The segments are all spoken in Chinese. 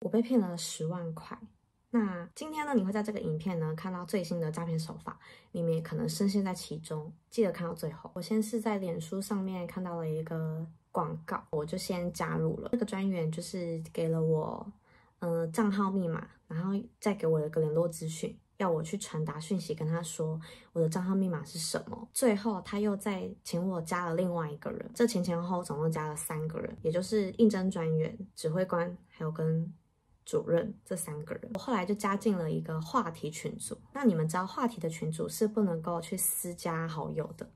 我被骗了十万块。那今天呢，你会在这个影片呢看到最新的诈骗手法，你们也可能深陷在其中，记得看到最后。我先是在脸书上面看到了一个广告，我就先加入了。这个专员就是给了我，呃，账号密码，然后再给我一个联络资讯，要我去传达讯息跟他说我的账号密码是什么。最后他又再请我加了另外一个人，这前前后后总共加了三个人，也就是应征专员、指挥官，还有跟。主任这三个人，我后来就加进了一个话题群组。那你们知道话题的群组是不能够去私加好友的。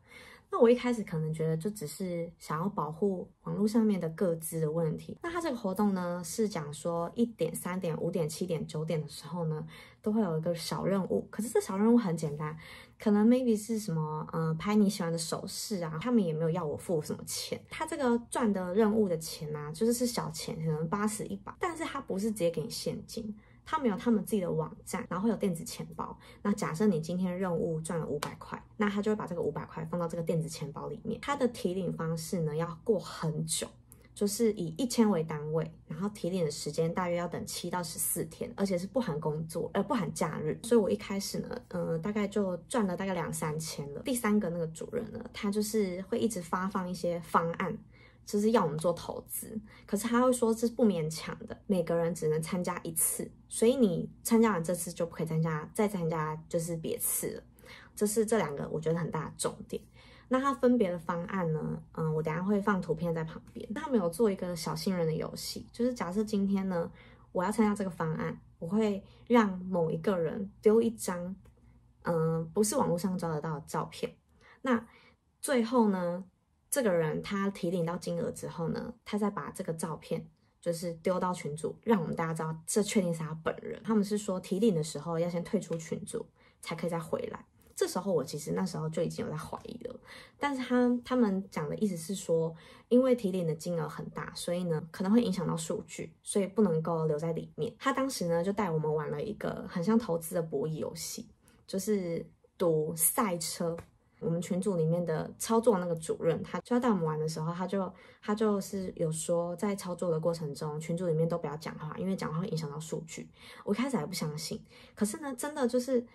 那我一开始可能觉得就只是想要保护网络上面的各自的问题。那他这个活动呢，是讲说一点、三点、五点、七点、九点的时候呢，都会有一个小任务。可是这小任务很简单，可能 maybe 是什么，呃，拍你喜欢的首饰啊。他们也没有要我付什么钱。他这个赚的任务的钱呢，就是是小钱，可能八十、一百，但是他不是直接给你现金。他们有他们自己的网站，然后会有电子钱包。那假设你今天任务赚了五百块，那他就会把这个五百块放到这个电子钱包里面。他的提领方式呢，要过很久，就是以一千为单位，然后提领的时间大约要等七到十四天，而且是不含工作，呃，不含假日。所以我一开始呢，嗯，大概就赚了大概两三千了。第三个那个主任呢，他就是会一直发放一些方案。就是要我们做投资，可是他会说这是不勉强的，每个人只能参加一次，所以你参加完这次就不可以参加，再参加就是别次了。这是这两个我觉得很大的重点。那他分别的方案呢？嗯，我等下会放图片在旁边。他们有做一个小新人的游戏，就是假设今天呢，我要参加这个方案，我会让某一个人丢一张，嗯，不是网络上找得到的照片。那最后呢？这个人他提领到金额之后呢，他再把这个照片就是丢到群组，让我们大家知道这确定是他本人。他们是说提领的时候要先退出群组，才可以再回来。这时候我其实那时候就已经有在怀疑了，但是他他们讲的意思是说，因为提领的金额很大，所以呢可能会影响到数据，所以不能够留在里面。他当时呢就带我们玩了一个很像投资的博弈游戏，就是赌赛车。我们群组里面的操作那个主任，他就要带我们玩的时候，他就他就是有说，在操作的过程中，群组里面都不要讲话，因为讲话会影响到数据。我一开始还不相信，可是呢，真的就是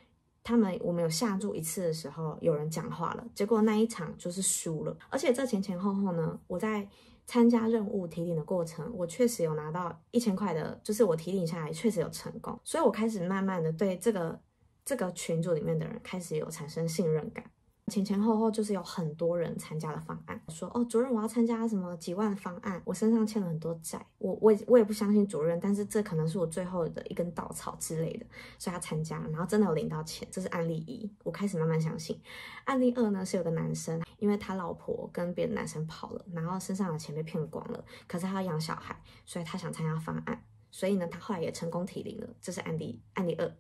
他们我们有下注一次的时候，有人讲话了，结果那一场就是输了。而且这前前后后呢，我在参加任务提领的过程，我确实有拿到一千块的，就是我提领下来确实有成功，所以我开始慢慢的对这个这个群组里面的人开始有产生信任感。前前后后就是有很多人参加了方案，说哦，主任我要参加什么几万方案，我身上欠了很多债，我我我也不相信主任，但是这可能是我最后的一根稻草之类的，所以他参加，然后真的有领到钱，这是案例一，我开始慢慢相信。案例二呢是有个男生，因为他老婆跟别的男生跑了，然后身上的钱被骗光了，可是他要养小孩，所以他想参加方案，所以呢他后来也成功提领了，这是案例案例二。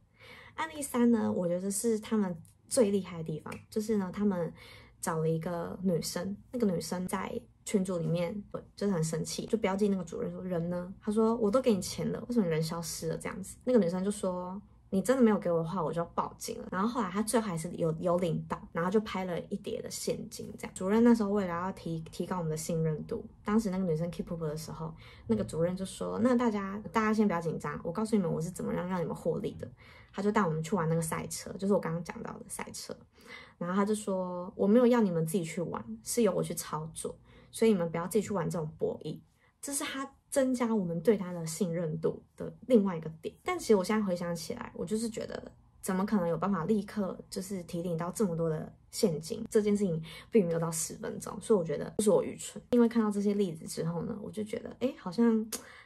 案例三呢，我觉得是他们。最厉害的地方就是呢，他们找了一个女生，那个女生在群组里面就是很生气，就标记那个主任说人呢？他说我都给你钱了，为什么人消失了？这样子，那个女生就说你真的没有给我的话，我就报警了。然后后来他最后还是有有领到，然后就拍了一叠的现金。这样，主任那时候为了要提提高我们的信任度，当时那个女生 keep up 的时候，那个主任就说那大家大家先不要紧张，我告诉你们我是怎么样让你们获利的。他就带我们去玩那个赛车，就是我刚刚讲到的赛车。然后他就说：“我没有要你们自己去玩，是由我去操作，所以你们不要自己去玩这种博弈。”这是他增加我们对他的信任度的另外一个点。但其实我现在回想起来，我就是觉得，怎么可能有办法立刻就是提领到这么多的现金？这件事情并没有到十分钟，所以我觉得是我愚蠢。因为看到这些例子之后呢，我就觉得，哎，好像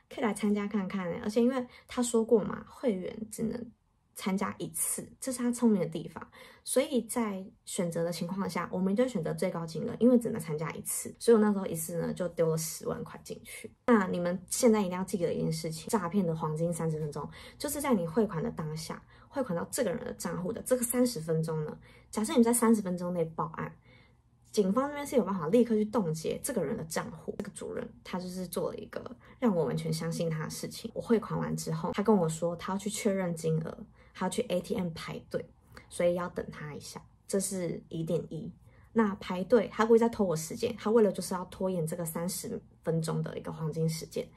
可以来参加看看。而且因为他说过嘛，会员只能。参加一次，这是他聪明的地方。所以在选择的情况下，我们就选择最高金额，因为只能参加一次。所以我那时候一次呢，就丢了十万块进去。那你们现在一定要记得一件事情：诈骗的黄金三十分钟，就是在你汇款的当下，汇款到这个人的账户的这个三十分钟呢。假设你在三十分钟内报案。警方那边是有办法立刻去冻结这个人的账户。这个主任他就是做了一个让我完全相信他的事情。我汇款完之后，他跟我说他要去确认金额，他去 ATM 排队，所以要等他一下。这是疑点一。那排队，他故意在拖我时间，他为了就是要拖延这个三十分钟的一个黄金时间。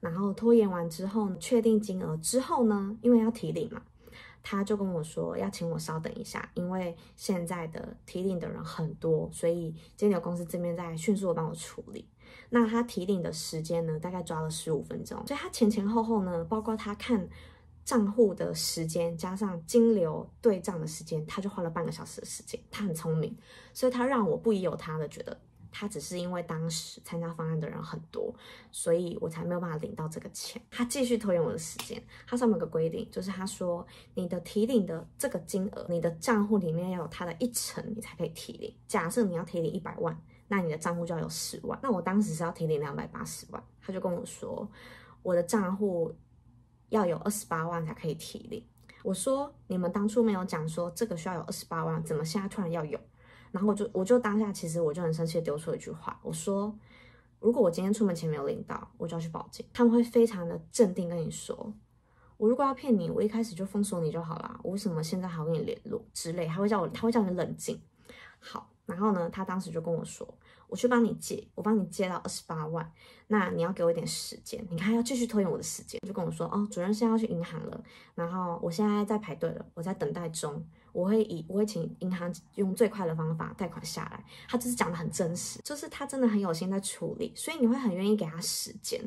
然后拖延完之后，确定金额之后呢，因为要提领嘛，他就跟我说要请我稍等一下，因为现在的提领的人很多，所以金牛公司这边在迅速的帮我处理。那他提领的时间呢，大概抓了十五分钟，所以他前前后后呢，包括他看账户的时间，加上金流对账的时间，他就花了半个小时的时间。他很聪明，所以他让我不疑有他的觉得。他只是因为当时参加方案的人很多，所以我才没有办法领到这个钱。他继续拖延我的时间。他上面有个规定，就是他说你的提领的这个金额，你的账户里面要有它的一成，你才可以提领。假设你要提领一百万，那你的账户就要有十万。那我当时是要提领两百八十万，他就跟我说我的账户要有二十八万才可以提领。我说你们当初没有讲说这个需要有二十八万，怎么现在突然要有？然后我就我就当下其实我就很生气丢出一句话，我说如果我今天出门前没有领到，我就要去报警。他们会非常的镇定跟你说，我如果要骗你，我一开始就封锁你就好了，我为什么现在还要跟你联络之类？他会叫我他会叫你冷静。好，然后呢，他当时就跟我说，我去帮你借，我帮你借到二十八万，那你要给我一点时间，你看要继续拖延我的时间，就跟我说哦，主任现在要去银行了，然后我现在在排队了，我在等待中。我会以我会请银行用最快的方法贷款下来，他就是讲的很真实，就是他真的很有心在处理，所以你会很愿意给他时间。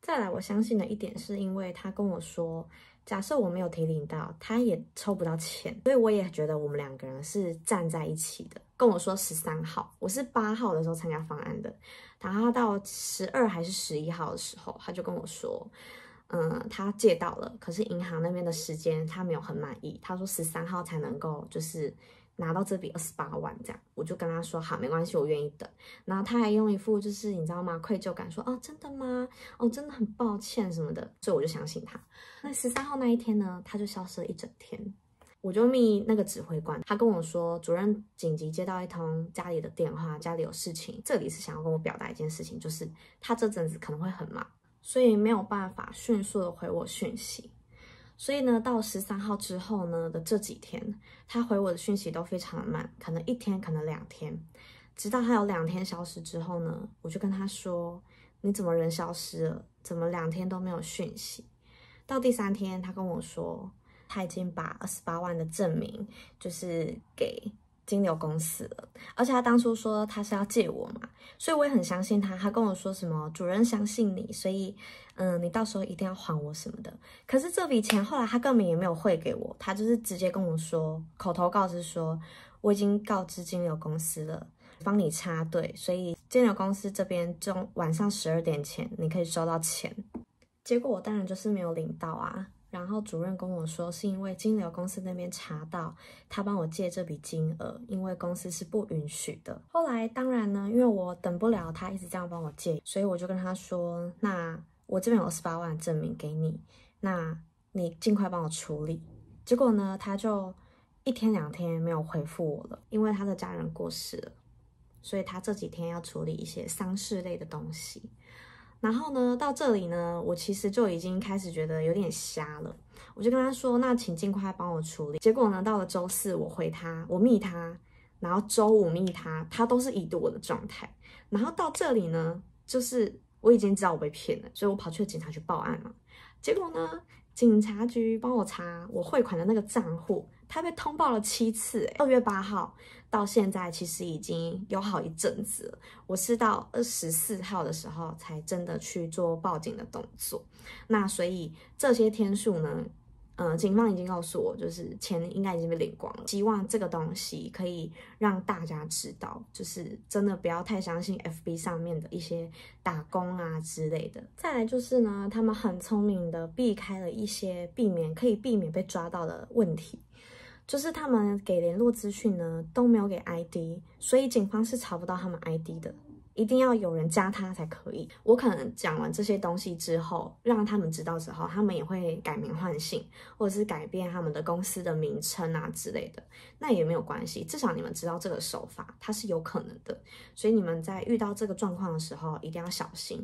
再来，我相信的一点是因为他跟我说，假设我没有提领到，他也抽不到钱，所以我也觉得我们两个人是站在一起的。跟我说十三号，我是八号的时候参加方案的，然后到十二还是十一号的时候，他就跟我说。嗯，他借到了，可是银行那边的时间他没有很满意，他说十三号才能够就是拿到这笔二十八万这样，我就跟他说好，没关系，我愿意等。然后他还用一副就是你知道吗，愧疚感说哦，真的吗？哦，真的很抱歉什么的，所以我就相信他。那十三号那一天呢，他就消失了一整天，我就密那个指挥官，他跟我说主任紧急接到一通家里的电话，家里有事情，这里是想要跟我表达一件事情，就是他这阵子可能会很忙。所以没有办法迅速的回我讯息，所以呢，到十三号之后呢的这几天，他回我的讯息都非常的慢，可能一天，可能两天，直到他有两天消失之后呢，我就跟他说：“你怎么人消失了？怎么两天都没有讯息？”到第三天，他跟我说他已经把二十八万的证明就是给。金牛公司了，而且他当初说他是要借我嘛，所以我也很相信他。他跟我说什么主人相信你，所以嗯，你到时候一定要还我什么的。可是这笔钱后来他根本也没有汇给我，他就是直接跟我说，口头告知说我已经告知金牛公司了，帮你插队，所以金牛公司这边中晚上十二点前你可以收到钱。结果我当然就是没有领到啊。然后主任跟我说，是因为金流公司那边查到他帮我借这笔金额，因为公司是不允许的。后来当然呢，因为我等不了他一直这样帮我借，所以我就跟他说：“那我这边有二十八万证明给你，那你尽快帮我处理。”结果呢，他就一天两天没有回复我了，因为他的家人过世了，所以他这几天要处理一些丧事类的东西。然后呢，到这里呢，我其实就已经开始觉得有点瞎了。我就跟他说：“那请尽快帮我处理。”结果呢，到了周四我回他，我密他，然后周五密他，他都是已读我的状态。然后到这里呢，就是我已经知道我被骗了，所以我跑去警察局报案了。结果呢，警察局帮我查我汇款的那个账户。他被通报了七次，二月八号到现在其实已经有好一阵子了。我是到二十四号的时候才真的去做报警的动作。那所以这些天数呢，呃，警方已经告诉我，就是钱应该已经被领光了。希望这个东西可以让大家知道，就是真的不要太相信 FB 上面的一些打工啊之类的。再来就是呢，他们很聪明的避开了一些避免可以避免被抓到的问题。就是他们给联络资讯呢都没有给 ID，所以警方是查不到他们 ID 的，一定要有人加他才可以。我可能讲完这些东西之后，让他们知道之后，他们也会改名换姓，或者是改变他们的公司的名称啊之类的，那也没有关系，至少你们知道这个手法它是有可能的，所以你们在遇到这个状况的时候一定要小心。